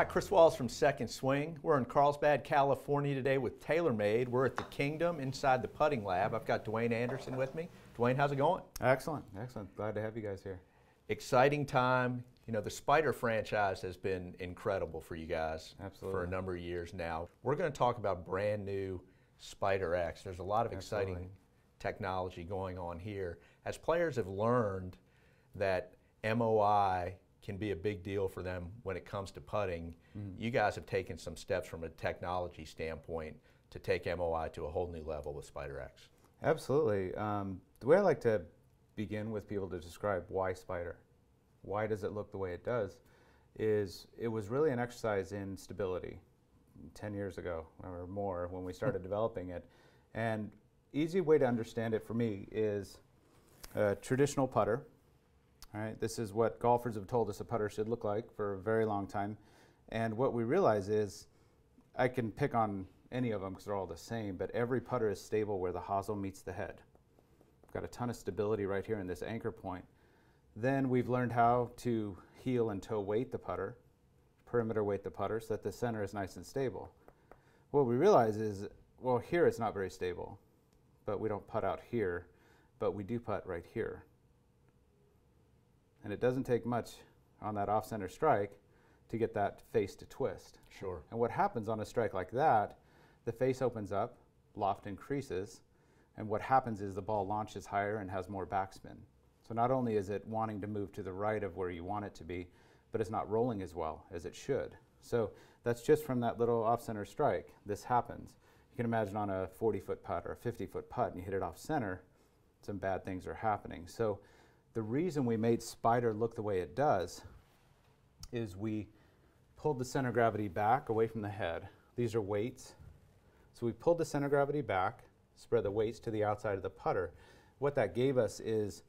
Hi, Chris Wallace from Second Swing. We're in Carlsbad, California today with TaylorMade. We're at the Kingdom inside the putting lab. I've got Duane Anderson with me. Duane, how's it going? Excellent, excellent. Glad to have you guys here. Exciting time. You know, the Spider franchise has been incredible for you guys Absolutely. for a number of years now. We're going to talk about brand new Spider X. There's a lot of exciting Absolutely. technology going on here. As players have learned that MOI can be a big deal for them when it comes to putting, Mm-hmm. you guys have taken some steps from a technology standpoint to take MOI to a whole new level with Spider X. Absolutely. Um, the way I like to begin with people to describe why Spider, why does it look the way it does, is it was really an exercise in stability 10 years ago or more when we started developing it. And easy way to understand it for me is a traditional putter. All right, this is what golfers have told us a putter should look like for a very long time. And what we realize is I can pick on any of them because they're all the same, but every putter is stable where the hosel meets the head. We've got a ton of stability right here in this anchor point. Then we've learned how to heel and toe weight the putter, perimeter weight the putter so that the center is nice and stable. What we realize is, well, here it's not very stable, but we don't putt out here, but we do putt right here. And it doesn't take much on that off center strike to get that face to twist. Sure. And what happens on a strike like that, the face opens up, loft increases, and what happens is the ball launches higher and has more backspin. So not only is it wanting to move to the right of where you want it to be, but it's not rolling as well as it should. So that's just from that little off center strike. This happens. You can imagine on a 40 foot putt or a 50 foot putt and you hit it off center, some bad things are happening. So the reason we made Spider look the way it does is we pulled the center of gravity back away from the head. These are weights. So we pulled the center of gravity back, spread the weights to the outside of the putter. What that gave us is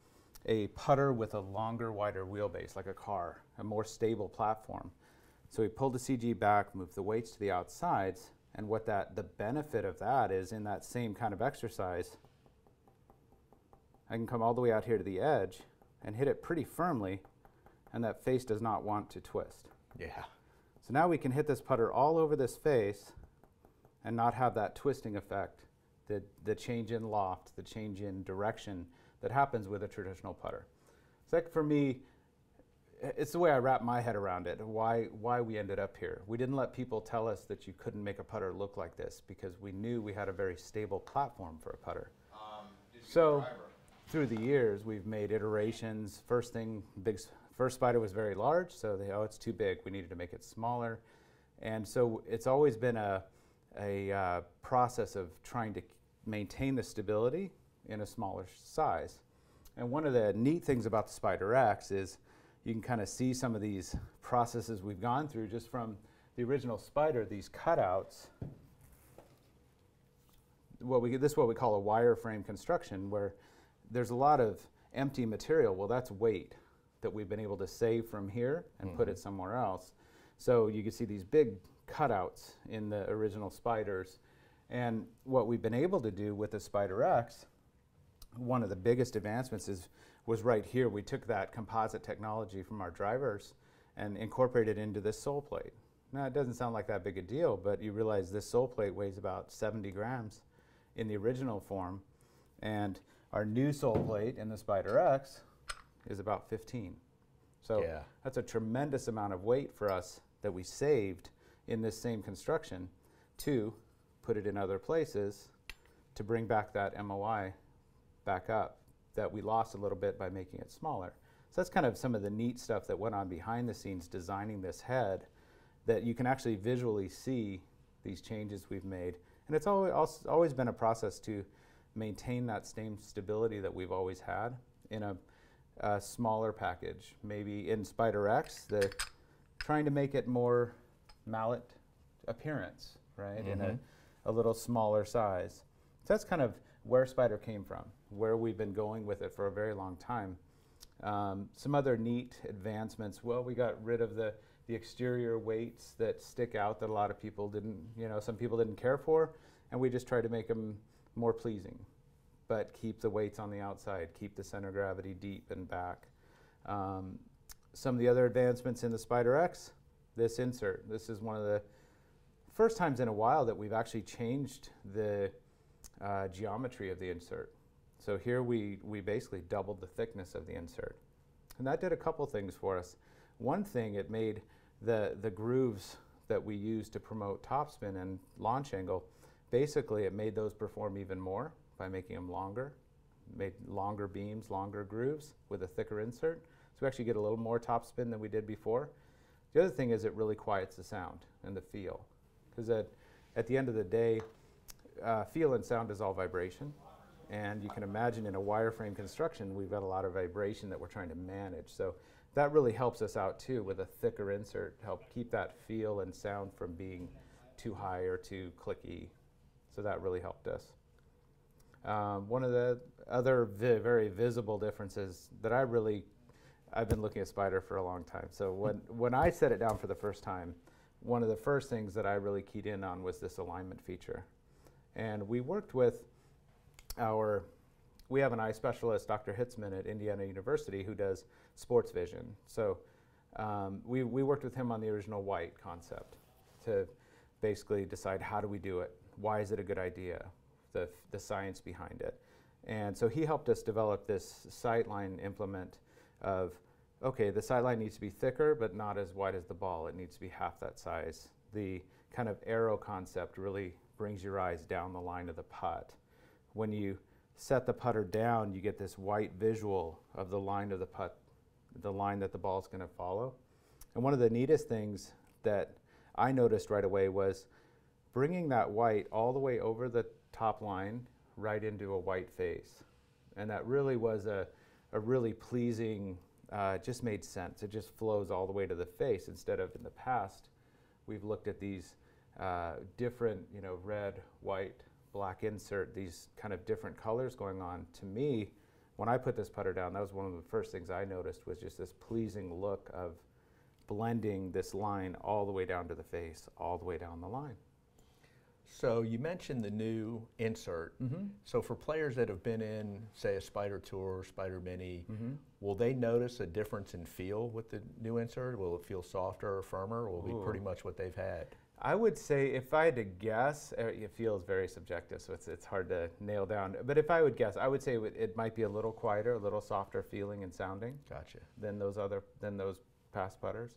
a putter with a longer, wider wheelbase, like a car, a more stable platform. So we pulled the CG back, moved the weights to the outsides, and what that the benefit of that is in that same kind of exercise, I can come all the way out here to the edge and hit it pretty firmly, and that face does not want to twist. Yeah. So now we can hit this putter all over this face and not have that twisting effect, the, the change in loft, the change in direction that happens with a traditional putter. So that for me, it's the way I wrap my head around it, why, why we ended up here. We didn't let people tell us that you couldn't make a putter look like this because we knew we had a very stable platform for a putter. So through the years, we've made iterations. First thing, big first spider was very large, so they oh it's too big. We needed to make it smaller, and so it's always been a a uh, process of trying to maintain the stability in a smaller size. And one of the neat things about the Spider X is you can kind of see some of these processes we've gone through just from the original Spider. These cutouts what we this is what we call a wireframe construction where there's a lot of empty material. Well that's weight that we've been able to save from here and put mm-hmm. it somewhere else. So you can see these big cutouts in the original spiders. And what we've been able to do with the spider x one of the biggest advancements is was right here. We took that composite technology from our drivers and incorporated it into this sole plate. Now it doesn't sound like that big a deal but you realize this sole plate weighs about 70 grams in the original form, and our new sole plate in the Spider X is about 15. So Yeah. that's a tremendous amount of weight for us that we saved in this same construction to put it in other places to bring back that MOI back up that we lost a little bit by making it smaller. So that's kind of some of the neat stuff that went on behind the scenes designing this head that you can actually visually see these changes we've made. And it's always, always been a process to maintain that same stability that we've always had in a, a smaller package. Maybe in Spider X, the trying to make it more mallet appearance, right? In a, a little smaller size. So that's kind of where Spider came from, where we've been going with it for a very long time. Um, some other neat advancements. Well, we got rid of the, the exterior weights that stick out that a lot of people didn't, you know, some people didn't care for, and we just tried to make them more pleasing, but keep the weights on the outside, keep the center of gravity deep and back. Um, some of the other advancements in the Spider X, this insert. This is one of the first times in a while that we've actually changed the uh, geometry of the insert. So here we, we basically doubled the thickness of the insert. And that did a couple things for us. One thing, it made the, the grooves that we use to promote topspin and launch angle, basically it made those perform even more by making them longer, made longer beams, longer grooves with a thicker insert. So we actually get a little more topspin than we did before. The other thing is it really quiets the sound and the feel. Because at, at the end of the day, uh, feel and sound is all vibration. And you can imagine in a wireframe construction, we've got a lot of vibration that we're trying to manage. So that really helps us out too with a thicker insert, help keep that feel and sound from being too high or too clicky. So that really helped us. Um, one of the other vi very visible differences that I really, I've been looking at Spider for a long time. So when, when I set it down for the first time, one of the first things that I really keyed in on was this alignment feature. And we worked with our, we have an eye specialist, Dr. Hitzeman at Indiana University, who does sports vision. So um, we, we worked with him on the original white concept to basically decide how do we do it? Why is it a good idea? The, the science behind it. And so he helped us develop this sightline implement of, okay, the sightline needs to be thicker, but not as wide as the ball. It needs to be half that size. The kind of arrow concept really brings your eyes down the line of the putt. When you set the putter down, you get this white visual of the line of the putt, the line that the ball is going to follow. And one of the neatest things that I noticed right away was bringing that white all the way over the top line right into a white face. And that really was a, a really pleasing, uh, just made sense. It just flows all the way to the face instead of in the past, we've looked at these uh, different, you know, red, white, black insert, these kind of different colors going on. To me, when I put this putter down, that was one of the first things I noticed was just this pleasing look of blending this line all the way down to the face, all the way down the line. So you mentioned the new insert. Mm-hmm. So for players that have been in, say, a Spider Tour, Spider Mini, Mm-hmm. will they notice a difference in feel with the new insert? Will it feel softer or firmer, or will it be pretty much what they've had? I would say if I had to guess, uh, it feels very subjective, so it's, it's hard to nail down. But if I would guess, I would say it, it might be a little quieter, a little softer feeling and sounding Gotcha. than those other than those past putters.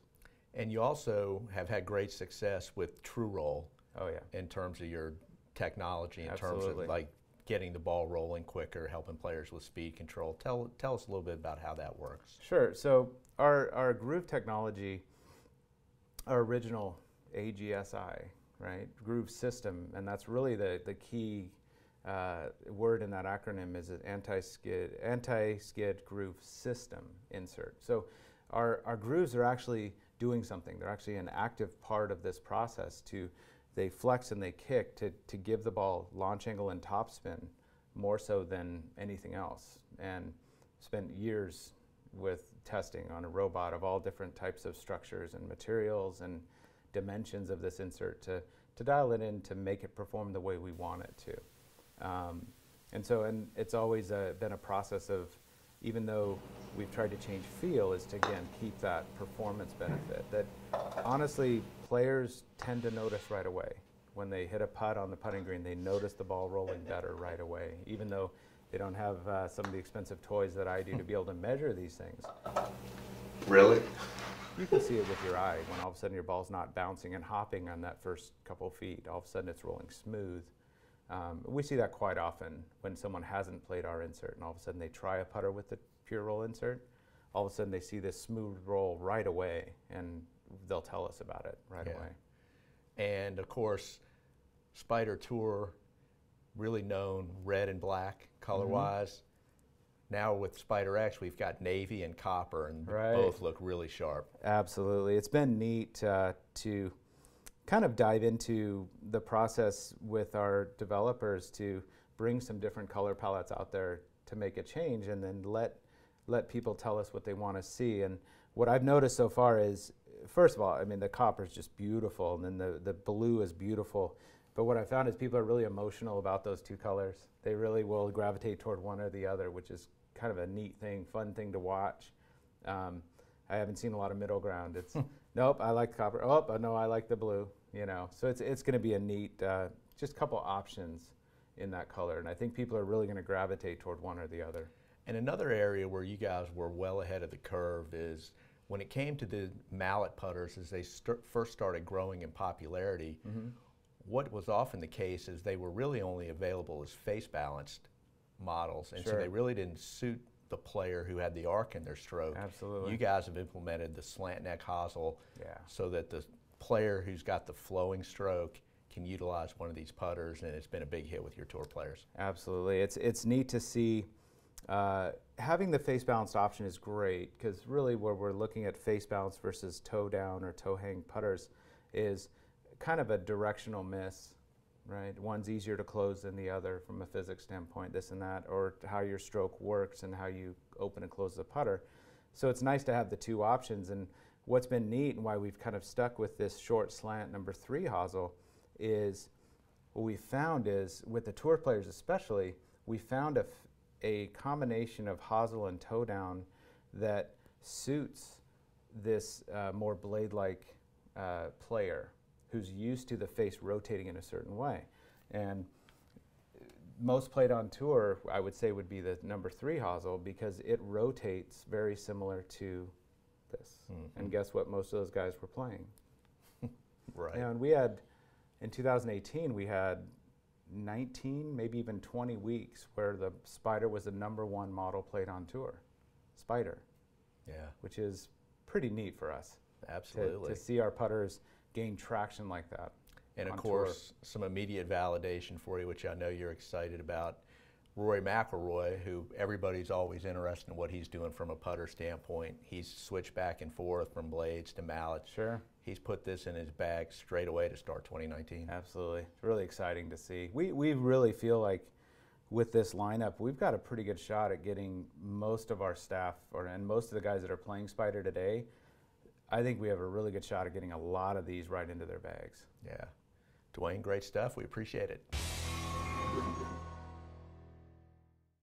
And you also have had great success with Pure Roll Oh yeah. in terms of your technology, in terms of like getting the ball rolling quicker, helping players with speed control. Tell tell us a little bit about how that works. Sure. So our our Groove technology, our original AGSI, right? Groove system, and that's really the the key uh, word in that acronym is an anti-skid anti-skid groove system insert. So our our grooves are actually doing something. They're actually an active part of this process to they flex and they kick to, to give the ball launch angle and topspin more so than anything else. And spent years with testing on a robot of all different types of structures and materials and dimensions of this insert to, to dial it in to make it perform the way we want it to. Um, and so, and it's always uh been a process of, even though we've tried to change feel, is to again keep that performance benefit. That honestly, players tend to notice right away when they hit a putt on the putting green. They notice the ball rolling better right away, even though they don't have uh, some of the expensive toys that I do to be able to measure these things. Really? You can see it with your eye when all of a sudden your ball's not bouncing and hopping on that first couple feet. All of a sudden it's rolling smooth. Um, we see that quite often when someone hasn't played our insert and all of a sudden they try a putter with the pure roll insert. All of a sudden they see this smooth roll right away and they'll tell us about it right Yeah. away. And of course, Spider Tour, really known red and black color wise. Now with Spider X, we've got navy and copper, and Right. both look really sharp. Absolutely. It's been neat uh, to kind of dive into the process with our developers to bring some different color palettes out there to make a change and then let let people tell us what they want to see. And what I've noticed so far is first of all, I mean the copper is just beautiful and then the, the blue is beautiful. But what I found is people are really emotional about those two colors. They really will gravitate toward one or the other, which is kind of a neat thing, fun thing to watch. Um, I haven't seen a lot of middle ground. It's nope, I like copper. Oh, no, I like the blue. You know, so it's it's going to be a neat, uh, just a couple options in that color, and I think people are really going to gravitate toward one or the other. And another area where you guys were well ahead of the curve is when it came to the mallet putters as they st- first started growing in popularity. Mm-hmm. What was often the case is they were really only available as face balanced models, and so they really didn't suit the player who had the arc in their stroke. Absolutely. You guys have implemented the slant neck hosel Yeah. so that the player who's got the flowing stroke can utilize one of these putters, and it's been a big hit with your tour players. Absolutely, it's it's neat to see. Uh, having the face balanced option is great because really, where we're looking at face balance versus toe down or toe hang putters is kind of a directional miss, right? One's easier to close than the other from a physics standpoint, this and that, or how your stroke works and how you open and close the putter. So it's nice to have the two options. And what's been neat and why we've kind of stuck with this short slant number three hosel is what we found is with the tour players especially, we found a, a combination of hosel and toe down that suits this uh, more blade-like uh, player who's used to the face rotating in a certain way. And most played on tour, I would say, would be the number three hosel because it rotates very similar to this. Mm-hmm. And guess what? Most of those guys were playing. Right. And we had, in 2018, we had 19, maybe even 20 weeks where the Spider was the number one model played on tour. Spider, Yeah, which is pretty neat for us to, absolutely. to see our putters gain traction like that. And of on tour. course, some immediate validation for you, which I know you're excited about. Rory McIlroy, who everybody's always interested in what he's doing from a putter standpoint. He's switched back and forth from blades to mallets. Sure. He's put this in his bag straight away to start 2019. Absolutely. It's really exciting to see. We, we really feel like with this lineup, we've got a pretty good shot at getting most of our staff or and most of the guys that are playing Spider today. I think we have a really good shot at getting a lot of these right into their bags. Yeah. Duane, great stuff. We appreciate it.